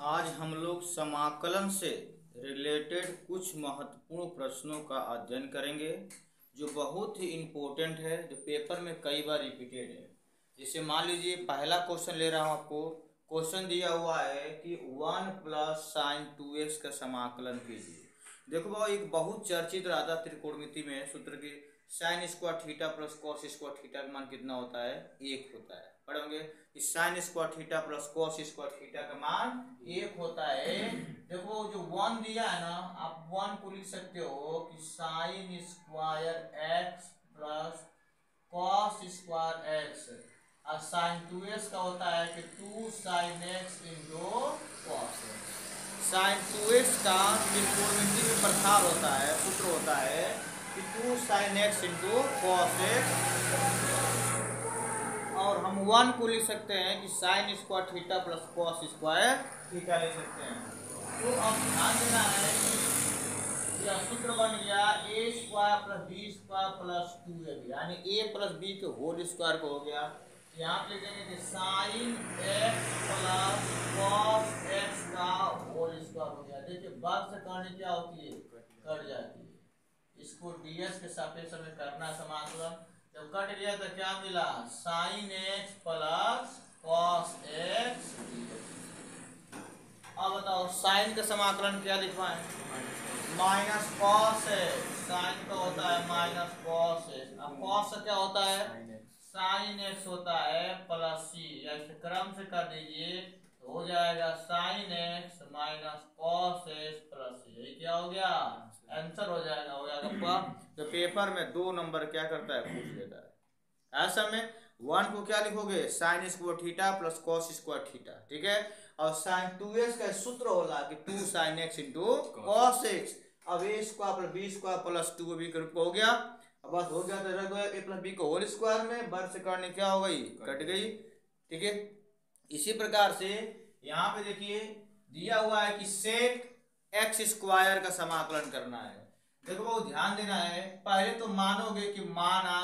आज हम लोग समाकलन से रिलेटेड कुछ महत्वपूर्ण प्रश्नों का अध्ययन करेंगे, जो बहुत ही इम्पोर्टेंट है, जो पेपर में कई बार रिपीटेड है। जैसे मान लीजिए, पहला क्वेश्चन ले रहा हूँ आपको। क्वेश्चन दिया हुआ है कि one plus sine two x का समाकलन कीजिए। देखो भाई, एक बहुत चर्चित राधा त्रिकोणमिति में सूत्र की sine square theta plus cos square theta का मान कितना होता है? एक होता है। पढ़ोगे कि sine square theta plus cos square theta का मान एक होता है। देखो जो वन दिया है ना, आप वन को लिख सकते हो कि sine square x plus cos square x और साइन टू एक्स का होता है कि two sine x into cos sine two x का त्रिकोणमिति में प्रसार होता है, सूत्र होता है कि two sine x into cos x और हम वन को लिख सकते हैं कि sine square theta plus cos square theta ले सकते हैं। तो अब ध्यान देना है कि यह सूत्र बन गया a square plus b square plus two a b यानी ए प्लस बी के होल स्क्वायर को हो गया। यहाँ पे लिखेंगे कि sine x plus cos x का होल स्क्वायर हो गया। देखिए बात से करने क्या होती है? कट जाती है। इसको डीएस के सापेक्ष में करना समाकलन जब कट गया तो क्या मिला? Sine x plus cos x अब बताओ साइन का समाकलन क्या लिखवाएँ? माइनस कॉस एक्स साइन का होता है माइनस कॉस एक्स अब कॉस का क्या होता है? साइन एक्स होता है प्लस सी ऐसे क्रम से कर दीजिए तो हो जाएगा sine x minus cos x plus c क्या हो गया? आंसर हो जाएगा हो जाएगा तो पेपर में दो नंबर क्या करता है, पूछ लेता है। ऐसा में वन को क्या लिखोगे? Sine square theta plus cos square theta ठीक है? और साइन टू एक्स का सूत्र होला कि two sine x into cos x अब a square plus b square plus two b के रूप हो गया। अब बस हो गया तो रह गया ए प्लस बी को होल स्क्वायर में वर्ग से करने क्या हो गई? कट गई, ठीक है? इसी प्रकार से यहाँ पे देखिए, दिया हुआ है कि सेक एक्स स्क्वायर का समाकलन करना है। देखो बहुत ध्यान देना है। पहले तो मानोगे कि माना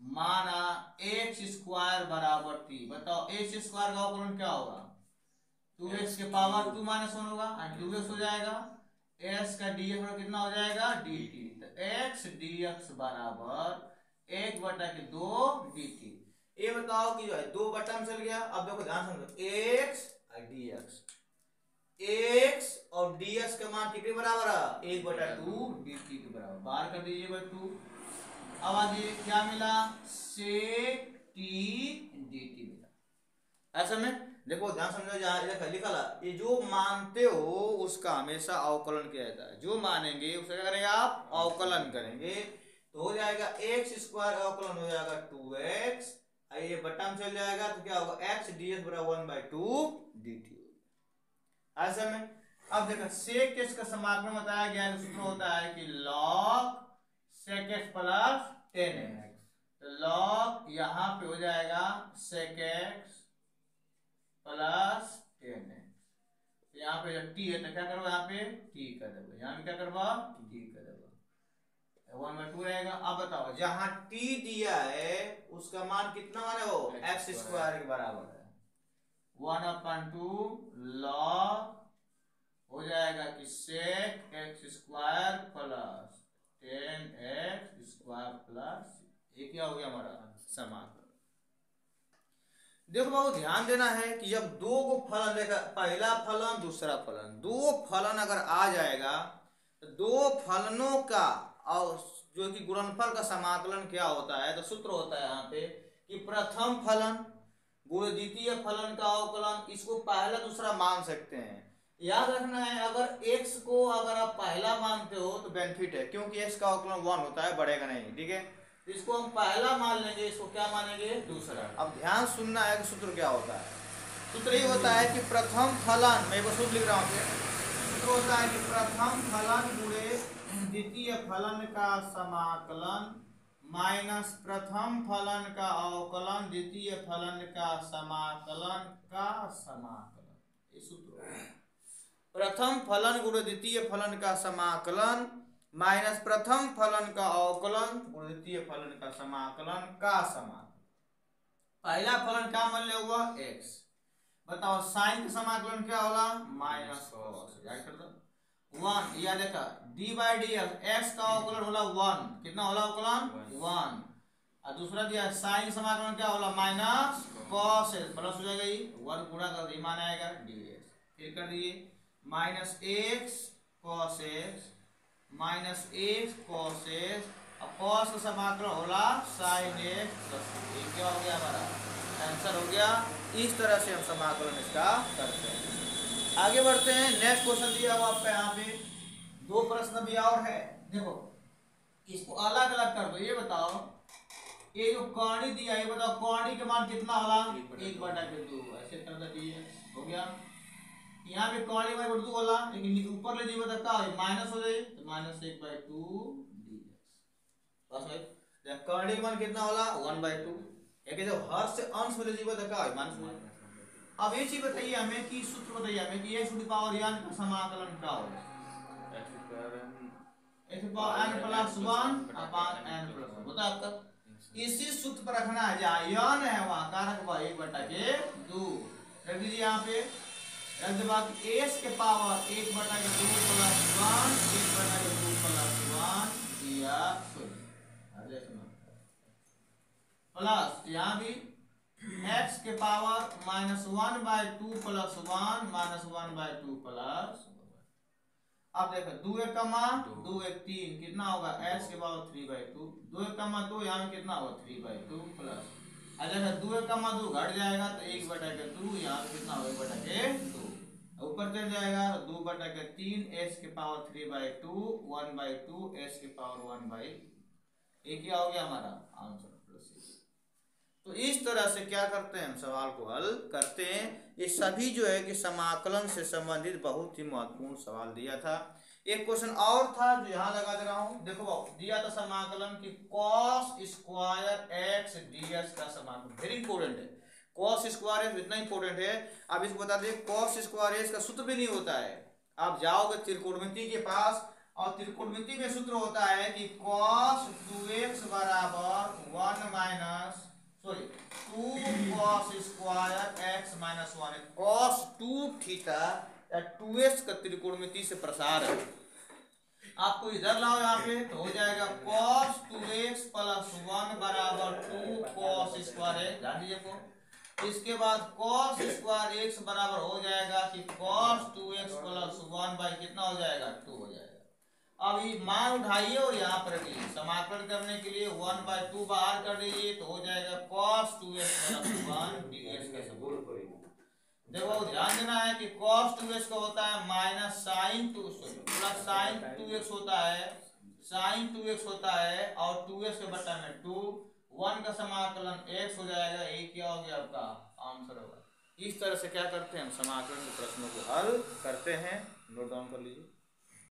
माना एक्स स्क्वायर बराबर टी बताओ एक्स स्क्वायर का अवकलन क्या होगा? टू एक्स के पावर टू माइनस वन होगा टू एक्स हो जाएगा। एक्स का डी एक्स कितना हो जाएगा? डी टी तो एक्स डी एक्स बराबर एक बटा के दो डी टी ये बताओ कि जो है दो बटा में चल गया। अब देखो ध्यान समझो एक्स और डी एक्स एक्स और डी एक्स का मान कितने बराबर है? एक बटा टू डी टी के बराबर। बाहर कर दीजिए भाई टू अब आगे क्या मिला? सेक टी डी टी मिला। ऐसा में देखो ध्यान समझो जहाँ लिखा लिखा ये जो मानते हो उसका हमेशा अवकलन किया जाता है। जो मानेंगे उसका क्या करेंगे आप? अवकलन करेंगे। तो हो जाएगा एक्स स्क्वायर अवकलन हो जाएगा टू एक्स ये बटन चल जाएगा तो क्या होगा? एक्स डी एक्स बराबर one by two d t ऐसा में अब देखो सेक एक्स का समाकलन बताया गया है सूत्र होता है कि log sec x plus tan x तो लॉग यहाँ पे हो जाएगा sec x plus tan x यहाँ पे जब टी है तो क्या करो यहाँ पे? टी कर दो यहाँ पे क्या करवा? टी कर दो वन बाई टू रहेगा। अब बताओ जहाँ टी दिया है उसका मान कितना माने हो? एक्स स्क्वायर के बराबर है। वन अपन टू लॉ हो जाएगा कि sec x square plus tan x square plus ये क्या हो गया हमारा? समाकलन देखो बाबू, ध्यान देना है कि जब दो को फलन देखा पहला फलन, दूसरा फलन, दो फलन अगर आ जाएगा तो दो फलनों का और जो कि गुणनफल का समाकलन क्या होता है? तो सूत्र होता है यहाँ पे कि प्रथम फलन गुण द्वितीय फलन का अवकलन, इसको पहला दूसरा मान सकते हैं। याद रखना है, अगर x को अगर आप पहला मानते हो तो बेनिफिट है, क्योंकि x का अवकलन वन होता है, बढ़ेगा नहीं, ठीक है? इसको हम पहला मान लेंगे, इसको क्या मानेंगे? दूसरा। अब ध्यान सुनना है कि सूत्र क्या होता है। सूत्र ये होता है कि प्रथम फलन, मैं सूत्र लिख रहा हूँ? सूत्र होता है कि प्रथम फलन गुणे द्वितीय फलन का समाकलन माइनस प्रथम फलन का अवकलन, द्वितीय फलन का समाकलन का समाकलन। सूत्र प्रथम फलन गुण द्वितीय फलन का समाकलन, माइनस प्रथम फलन का अवकलन, गुण द्वितीय फलन का समाकलन का समाकलन। पहला फलन क्या मान लिया हुआ एक्स बताओ साइन का समाकलन क्या होला? माइनस याद कर दो वन या देखा डी बाई डी एक्स का अवकलन होला वन। कितना होला अवकलन? वन। और दूसरा दिया साइन समाकलन क्या होला? माइनस कॉस प्लस हो जाएगा ये। वन गुणा कर दी मान आएगा डी एक्स फिर कर दिए minus x cos x minus x cos x और कॉस का समाकलन होला साइन एक्स प्लस ये क्या हो गया हमारा? आंसर हो गया इस तरह से हम समाकलन इसका करते हैं। आगे बढ़ते हैं। नेक्स्ट क्वेश्चन दिया हुआ आपका यहाँ पे। दो प्रश्न भी और है। देखो इसको अलग अलग कर दो। ये बताओ ये जो कौड़ी दिया ये बताओ कौड़ी के मान कितना होला? एक बटा के दो। ऐसे कर दो ये हो? गया। यहाँ पे कौड़ी बाई दो होला लेकिन ऊपर ले जाइए बता माइनस हो जाए तो माइनस एक बाई टू डी भाई। कौड़ी के मान कितना होला? One by two. एक जब हर से अंश में ले जाइए बता क्या माइनस अब ये चीज़ बताइए हमें कि सूत्र बताइए हमें कि x टू पावर n का समाकलन क्या होगा? X to power n plus 1 upon n plus 1 बता आपका। इसी सूत्र पर रखना है जहाँ n है वहाँ का रखवा एक बटा के दो। रख दीजिए यहाँ पे। रख दे बात s के पावर एक बटा के दो प्लस वन एक बटा के दो प्लस वन दिया शून्य। प्लस यहाँ भी x के power minus one by two plus one minus one by two plus अब देखो, दो एक कमा दो एक तीन कितना होगा? X के पावर थ्री बाई टू दो एक कमा दो यहाँ कितना होगा? थ्री बाई टू प्लस देखो, दो एक कमा दो घट जाएगा तो एक बटा के दो यहाँ कितना होगा? एक बटा के दो. ऊपर चल जाएगा तो दो बटा के तीन, x के power three by two one by two s के पावर वन बाई ये क्या हो गया हमारा आंसर तो इस तरह से क्या करते हैं हम? सवाल को हल करते हैं। ये सभी जो है कि समाकलन से संबंधित बहुत ही महत्वपूर्ण सवाल दिया था। एक क्वेश्चन और था जो यहाँ लगा दे रहा हूँ। देखो दिया था समाकलन की कॉस स्क्वायर एक्स डीएस का समाकलन। वेरी इंपॉर्टेंट है। कॉस स्क्वायर एक्स इतना इंपॉर्टेंट है। आप इसको बता दें कॉस स्क्वायर एक्स का सूत्र भी नहीं होता है। आप जाओगे त्रिकोणमिति के पास और त्रिकोणमिति में सूत्र होता है कि कॉस टू एक्स बराबर one minus sorry two cos square x minus one cos two theta या टू एक्स का त्रिकोणमिति से प्रसार है। आपको इधर लाओ यहाँ पे तो हो जाएगा cos 2x प्लस वन बराबर टू कॉस स्क्वायर एक्स ध्यान दीजिए को इसके बाद cos स्क्वायर एक्स बराबर हो जाएगा कि cos 2x plus one by कितना हो जाएगा? टू हो जाएगा। ये मान उठाइए और यहाँ पर रखिए। समाकलन करने के लिए वन बाय टू बाहर कर दीजिए तो हो जाएगा cos टू का देखो, ध्यान देना है कि cos टू एक्स का होता है minus sine two plus sine two x होता है साइन टू एक्स होता है, और टू एक्स के बट्टा में टू वन का समाकलन एक्स हो जाएगा एक क्या हो गया आपका? आंसर होगा। इस तरह से क्या करते हैं हम? समाकलन के प्रश्नों को हल करते हैं। नोट डाउन कर लीजिए।